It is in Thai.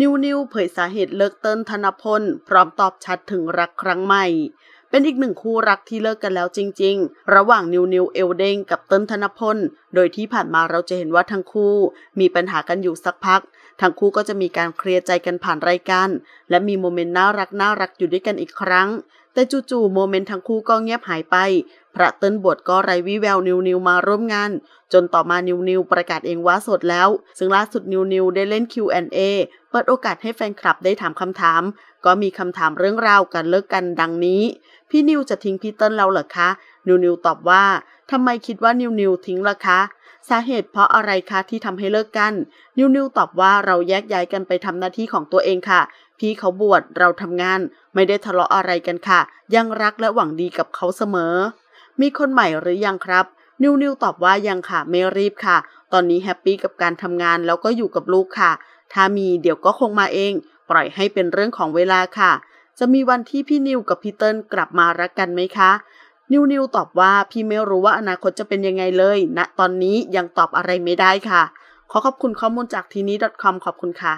นิวนิวเผยสาเหตุเลิกเติ้ลธนพล พร้อมตอบชัดถึงรักครั้งใหม่ เป็นอีกหนึ่งคู่รักที่เลิกกันแล้วจริง ๆ ระหว่างนิวนิวเอลเดงกับเติ้ลธนพล โดยที่ผ่านมาเราจะเห็นว่าทั้งคู่ มีปัญหากันอยู่สักพัก ทั้งคู่ก็จะมีการเคลียร์ใจกันผ่านรายการ และมีโมเมนต์น่ารักน่ารักอยู่ด้วยกันอีกครั้ง แต่จู่ๆโมเมนต์ทั้งคู่ก็เงียบหายไป พอเติ้ลบวชก็ไร้วี่แววนิวนิวมาร่วมงาน จนต่อมานิวนิวประกาศเองว่าโสดแล้ว ซึ่งล่าสุดนิวนิวได้เล่น Q&A เปิดโอกาสให้แฟนคลับได้ถามคำถาม ก็มีคำถามเรื่องราวการเลิกกันดังนี้ พี่นิวจะทิ้งพี่เติ้ลแล้วเหรอคะ นิวนิวตอบว่าทำไมคิดว่านิวนิวทิ้งล่ะคะ สาเหตุเพราะอะไรคะที่ทำให้เลิกกัน นิวนิวตอบว่าเราแยกย้ายกันไปทำหน้าที่ของตัวเองค่ะ พี่เขาบวชเราทำงาน ไม่ได้ทะเลาะอะไรกันค่ะ ยังรักและหวังดีกับเขาเสมอ มีคนใหม่หรือยังครับ นิวนิวตอบว่ายังค่ะไม่รีบค่ะ ตอนนี้แฮปปี้กับการทำงานแล้วก็อยู่กับลูกค่ะ ถ้ามีเดี๋ยวก็คงมาเอง ปล่อยให้เป็นเรื่องของเวลาค่ะ จะมีวันที่พี่นิวกับพี่เติ้ลกลับมารักกันไหมคะ นิวนิวตอบว่าพี่ไม่รู้ว่าอนาคตจะเป็นยังไงเลยณนะตอนนี้ยังตอบอะไรไม่ได้ค่ะ ขอขอบคุณข้อมูลจากทีนี้ .com ขอบคุณค่ะ